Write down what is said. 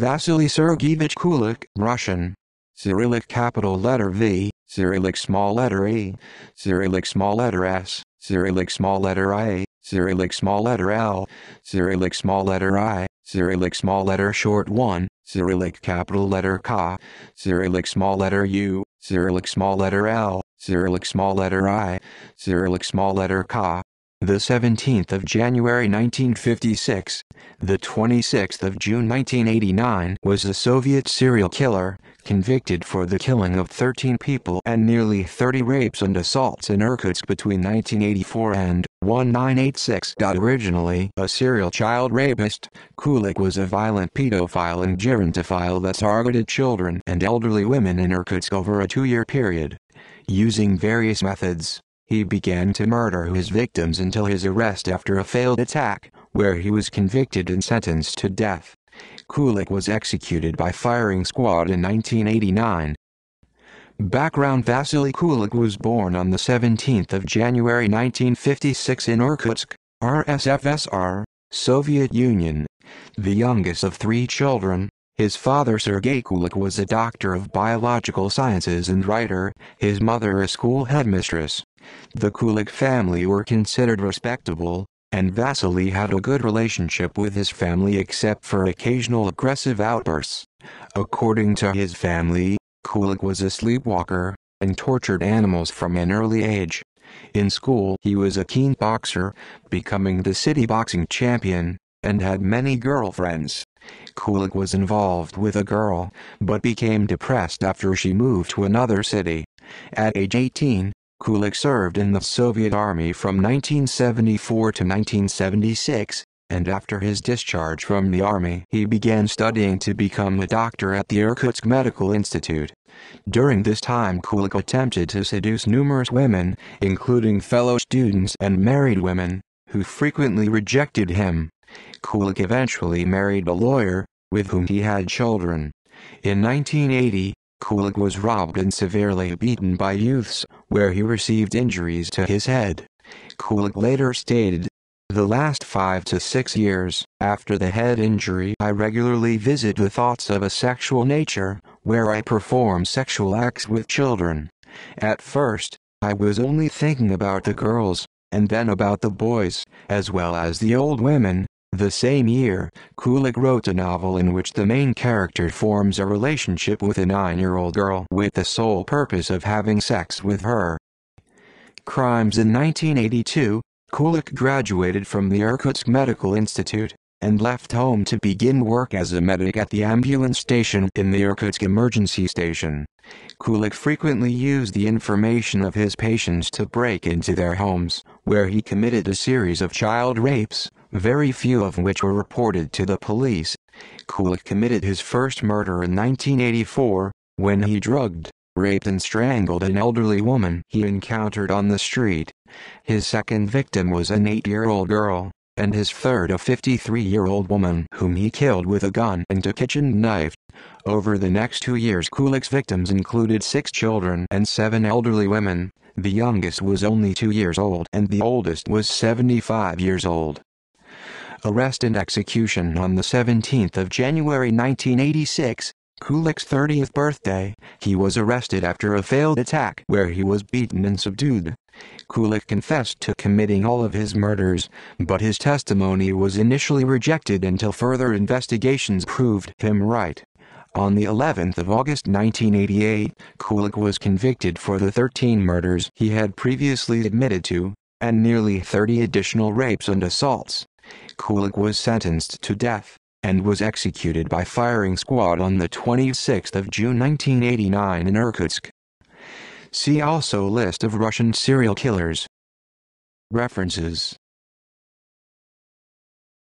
Vasily Sergeyevich Kulik, Russian. Cyrillic capital letter V, Cyrillic small letter E, Cyrillic small letter S, Cyrillic small letter I, Cyrillic small letter L, Cyrillic small letter I, Cyrillic small letter short 1, Cyrillic capital letter K, Cyrillic small letter U, Cyrillic small letter L, Cyrillic small letter I, Cyrillic small letter K, the 17th of January 1956, the 26th of June 1989 was a Soviet serial killer, convicted for the killing of 13 people and nearly 30 rapes and assaults in Irkutsk between 1984 and 1986. Originally a serial child rapist, Kulik was a violent pedophile and gerontophile that targeted children and elderly women in Irkutsk over a two-year period. Using various methods, he began to murder his victims until his arrest after a failed attack, where he was convicted and sentenced to death. Kulik was executed by firing squad in 1989. Background Vasily Kulik was born on the 17th of January 1956 in Irkutsk, RSFSR, Soviet Union. The youngest of three children, his father Sergei Kulik was a doctor of biological sciences and writer, his mother a school headmistress. The Kulik family were considered respectable, and Vasily had a good relationship with his family except for occasional aggressive outbursts. According to his family, Kulik was a sleepwalker, and tortured animals from an early age. In school he was a keen boxer, becoming the city boxing champion, and had many girlfriends. Kulik was involved with a girl, but became depressed after she moved to another city. At age 18, Kulik served in the Soviet Army from 1974 to 1976, and after his discharge from the army he began studying to become a doctor at the Irkutsk Medical Institute. During this time Kulik attempted to seduce numerous women, including fellow students and married women, who frequently rejected him. Kulik eventually married a lawyer, with whom he had children. In 1980, Kulik was robbed and severely beaten by youths, where he received injuries to his head. Kulik later stated, the last five to six years after the head injury I regularly visit the thoughts of a sexual nature, where I perform sexual acts with children. At first, I was only thinking about the girls, and then about the boys, as well as the old women, the same year, Kulik wrote a novel in which the main character forms a relationship with a nine-year-old girl with the sole purpose of having sex with her. Crimes in 1982, Kulik graduated from the Irkutsk Medical Institute and left home to begin work as a medic at the ambulance station in the Irkutsk emergency station. Kulik frequently used the information of his patients to break into their homes, where he committed a series of child rapes, very few of which were reported to the police. Kulik committed his first murder in 1984, when he drugged, raped and strangled an elderly woman he encountered on the street. His second victim was an 8-year-old girl, and his third a 53-year-old woman whom he killed with a gun and a kitchen knife. Over the next two years Kulik's victims included six children and seven elderly women, the youngest was only two years old and the oldest was 75 years old arrest and execution on the 17th of January 1986, Kulik's 30th birthday, he was arrested after a failed attack where he was beaten and subdued. Kulik confessed to committing all of his murders, but his testimony was initially rejected until further investigations proved him right. On the 11th of August 1988, Kulik was convicted for the 13 murders he had previously admitted to, and nearly 30 additional rapes and assaults. Kulik was sentenced to death and was executed by firing squad on the 26th of June 1989 in Irkutsk. See also List of Russian serial killers. References